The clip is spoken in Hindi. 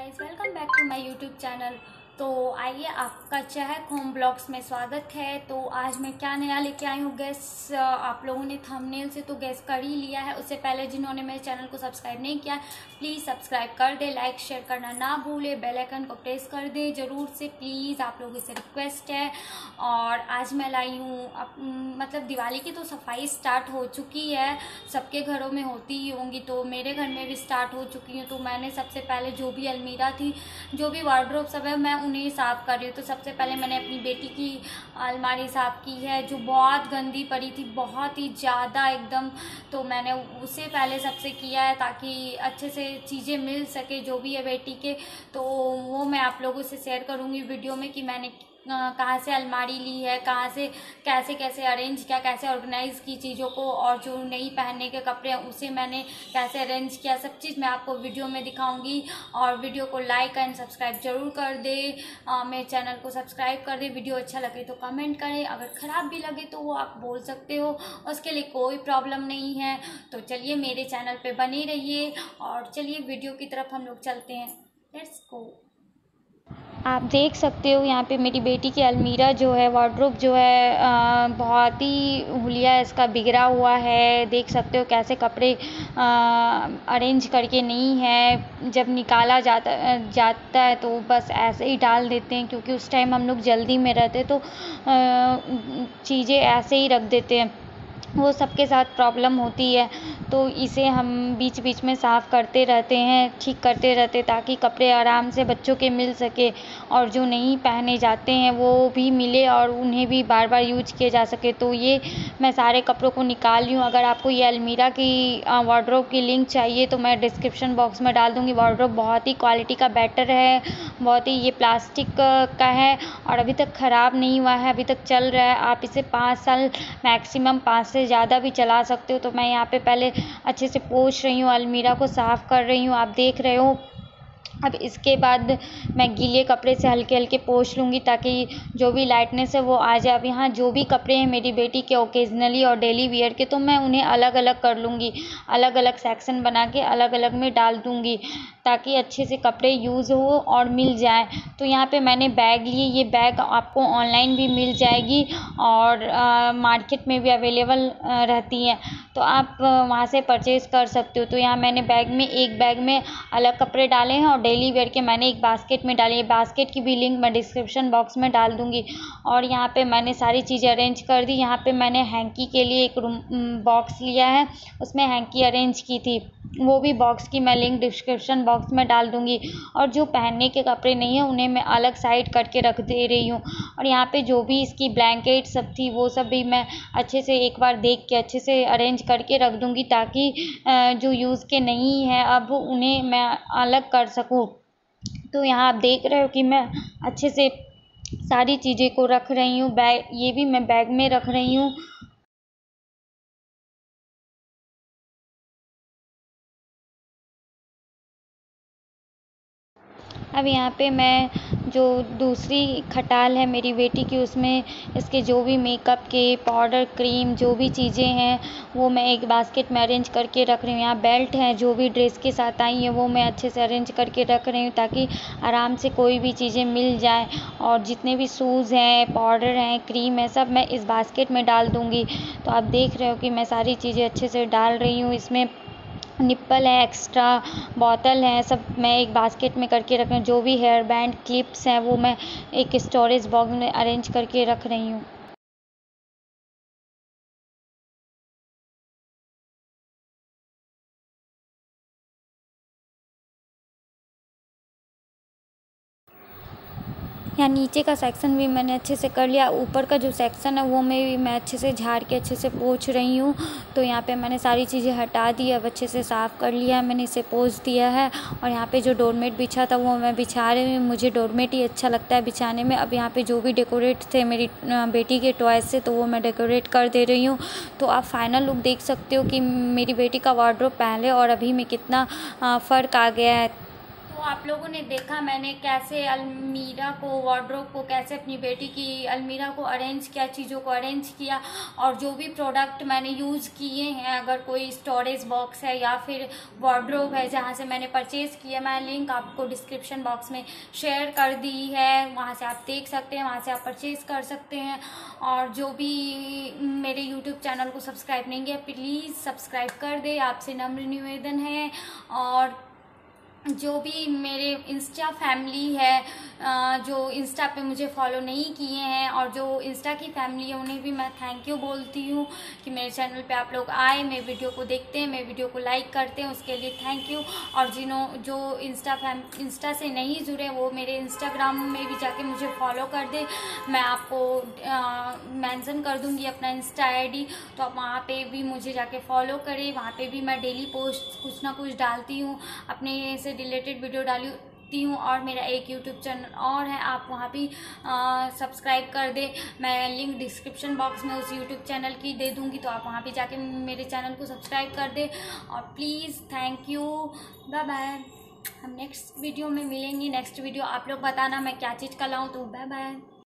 guys welcome back to my youtube channel. तो आइए, आपका चहक होम ब्लॉग्स में स्वागत है। तो आज मैं क्या नया लेके आई हूँ गैस आप लोगों ने थंबनेल से तो गैस कर ही लिया है। उससे पहले जिन्होंने मेरे चैनल को सब्सक्राइब नहीं किया प्लीज़ सब्सक्राइब कर दे लाइक शेयर करना ना भूले। बेल आइकन को प्रेस कर दे ज़रूर से प्लीज़ आप लोगों से रिक्वेस्ट है। और आज मैं लाई हूँ मतलब दिवाली की तो सफ़ाई स्टार्ट हो चुकी है। सबके घरों में होती ही होंगी तो मेरे घर में भी स्टार्ट हो चुकी है। तो मैंने सबसे पहले जो भी अलमीरा थी, जो भी वार्ड्रोब सब है, मैं उन्हें साफ़ कर रही हूँ। तो सबसे पहले मैंने अपनी बेटी की अलमारी साफ़ की है, जो बहुत गंदी पड़ी थी, बहुत ही ज़्यादा एकदम। तो मैंने उसे पहले सबसे किया है ताकि अच्छे से चीज़ें मिल सके, जो भी है बेटी के। तो वो मैं आप लोगों से शेयर करूँगी वीडियो में कि मैंने कहाँ से अलमारी ली है, कहाँ से कैसे कैसे अरेंज किया, कैसे ऑर्गेनाइज की चीज़ों को और जो नहीं पहनने के कपड़े हैं, उसे मैंने कैसे अरेंज किया, सब चीज़ मैं आपको वीडियो में दिखाऊँगी। और वीडियो को लाइक एंड सब्सक्राइब ज़रूर कर दे। मेरे चैनल को सब्सक्राइब कर दे। वीडियो अच्छा लगे तो कमेंट करें। अगर ख़राब भी लगे तो वो आप बोल सकते हो। उसके लिए कोई प्रॉब्लम नहीं है। तो चलिए मेरे चैनल पर बने रहिए। और चलिए वीडियो की तरफ़ हम लोग चलते हैं। लेट्स गो आप देख सकते हो यहाँ पे मेरी बेटी की अलमीरा जो है वार्ड्रोब जो है बहुत ही हुलिया इसका बिगड़ा हुआ है। देख सकते हो कैसे कपड़े अरेंज करके नहीं है। जब निकाला जाता जाता है तो बस ऐसे ही डाल देते हैं, क्योंकि उस टाइम हम लोग जल्दी में रहते तो चीज़ें ऐसे ही रख देते हैं। वो सबके साथ प्रॉब्लम होती है तो इसे हम बीच बीच में साफ़ करते रहते हैं, ठीक करते रहते ताकि कपड़े आराम से बच्चों के मिल सके और जो नहीं पहने जाते हैं, वो भी मिले और उन्हें भी बार बार यूज़ किए जा सके। तो ये मैं सारे कपड़ों को निकाल रही हूँ। अगर आपको ये अलमीरा की वार्ड्रोब की लिंक चाहिए तो मैं डिस्क्रिप्शन बॉक्स में डाल दूँगी। वार्ड्रोब बहुत ही क्वालिटी का बेटर है, बहुत ही ये प्लास्टिक का है और अभी तक ख़राब नहीं हुआ है, अभी तक चल रहा है। आप इसे पाँच साल मैक्सिमम पाँच से ज़्यादा भी चला सकते हो। तो मैं यहाँ पे पहले अच्छे से पोंछ रही हूँ, अलमीरा को साफ़ कर रही हूँ। आप देख रहे हो। अब इसके बाद मैं गीले कपड़े से हल्के हल्के पोंछ लूँगी ताकि जो भी लाइटनेस है वो आ जाए। अब यहाँ जो भी कपड़े हैं मेरी बेटी के ओकेजनली और डेली वियर के तो मैं उन्हें अलग अलग कर लूँगी। अलग अलग सेक्शन बना के अलग अलग में डाल दूँगी। ताकि अच्छे से कपड़े यूज़ हो और मिल जाए। तो यहाँ पे मैंने बैग लिए, ये बैग आपको ऑनलाइन भी मिल जाएगी और मार्केट में भी अवेलेबल रहती हैं। तो आप वहाँ से परचेज़ कर सकते हो। तो यहाँ मैंने बैग में, एक बैग में अलग कपड़े डाले हैं और डेली वेयर के मैंने एक बास्केट में डाली बास्केट की भी लिंक मैं डिस्क्रिप्शन बॉक्स में डाल दूँगी। और यहाँ पे मैंने सारी चीज़ें अरेंज कर दी। यहाँ पे मैंने हैंकी के लिए एक रूम बॉक्स लिया है। उसमें हैंकी अरेंज की थी। वो भी बॉक्स की मैं लिंक डिस्क्रिप्शन बॉक्स में डाल दूँगी। और जो पहनने के कपड़े नहीं हैं, उन्हें मैं अलग साइड करके रख दे रही हूँ। और यहाँ पे जो भी इसकी ब्लैंकेट सब थी, वो सब भी मैं अच्छे से एक बार देख के अच्छे से अरेंज करके रख दूँगी ताकि जो यूज़ के नहीं हैं, अब उन्हें मैं अलग कर सकूँ। तो यहाँ आप देख रहे हो कि मैं अच्छे से सारी चीज़ें को रख रही हूँ। बैग, ये भी मैं बैग में रख रही हूँ। अब यहाँ पे मैं जो दूसरी खटाल है मेरी बेटी की, उसमें इसके जो भी मेकअप के पाउडर क्रीम जो भी चीज़ें हैं, वो मैं एक बास्केट में अरेंज करके रख रही हूँ। यहाँ बेल्ट हैं, जो भी ड्रेस के साथ आई हैं, वो मैं अच्छे से अरेंज करके रख रही हूँ ताकि आराम से कोई भी चीज़ें मिल जाएँ और जितने भी शूज़ हैं पाउडर हैं क्रीम है, सब मैं इस बास्केट में डाल दूँगी। तो आप देख रहे हो कि मैं सारी चीज़ें अच्छे से डाल रही हूँ। इसमें निप्पल है एक्स्ट्रा बोतल है, सब मैं एक बास्केट में करके रख रही हूँ, जो भी हेयर बैंड क्लिप्स हैं, वो मैं एक स्टोरेज बॉक्स में अरेंज करके रख रही हूँ। यहाँ नीचे का सेक्शन भी मैंने अच्छे से कर लिया। ऊपर का जो सेक्शन है, वो मैं भी, मैं अच्छे से झाड़ के अच्छे से पोछ रही हूँ। तो यहाँ पे मैंने सारी चीज़ें हटा दी, अब अच्छे से साफ़ कर लिया है मैंने, इसे पोछ दिया है। और यहाँ पे जो डोरमेट बिछा था, वो मैं बिछा रही हूँ। मुझे डोरमेट ही अच्छा लगता है बिछाने में। अब यहाँ पर जो भी डेकोरेट थे मेरी बेटी के टॉयज़ से तो वो मैं डेकोरेट कर दे रही हूँ। तो आप फाइनल लुक देख सकते हो कि मेरी बेटी का वार्ड्रोब पहले और अभी में कितना फ़र्क आ गया है। आप लोगों ने देखा मैंने कैसे अलमीरा को वार्ड्रोब को, कैसे अपनी बेटी की अलमीरा को अरेंज किया, चीज़ों को अरेंज किया और जो भी प्रोडक्ट मैंने यूज़ किए हैं, अगर कोई स्टोरेज बॉक्स है या फिर वार्ड्रोब है जहाँ से मैंने परचेज़ किया, मैं लिंक आपको डिस्क्रिप्शन बॉक्स में शेयर कर दी है। वहाँ से आप देख सकते हैं, वहाँ से आप परचेज़ कर सकते हैं और जो भी मेरे यूट्यूब चैनल को सब्सक्राइब नहीं किया प्लीज़ सब्सक्राइब कर दे। आपसे नम्र निवेदन है और जो भी मेरे इंस्टा फैमिली है जो इंस्टा पे मुझे फॉलो नहीं किए हैं और जो इंस्टा की फैमिली है, उन्हें भी मैं थैंक यू बोलती हूँ कि मेरे चैनल पे आप लोग आए, मेरे वीडियो को देखते हैं, मेरे वीडियो को लाइक करते हैं, उसके लिए थैंक यू और जिन्हों, जो इंस्टा फैम इंस्टा से नहीं जुड़े, वो मेरे इंस्टाग्राम में भी जाके मुझे फॉलो कर दे। मैं आपको मैंसन कर दूँगी अपना इंस्टा आई तो आप वहाँ पर भी मुझे जाके फॉलो करें। वहाँ पर भी मैं डेली पोस्ट कुछ ना कुछ डालती हूँ। अपने से रिलेटेड वीडियो डाली हूँ और मेरा एक यूट्यूब चैनल और है, आप वहाँ भी सब्सक्राइब कर दे। मैं लिंक डिस्क्रिप्शन बॉक्स में उस यूट्यूब चैनल की दे दूँगी तो आप वहाँ भी जाके मेरे चैनल को सब्सक्राइब कर दे। और please thank you bye bye हम नेक्स्ट वीडियो में मिलेंगे। नेक्स्ट वीडियो आप लोग बताना मैं क्या चीज़ का लाऊँ तो बाय बाय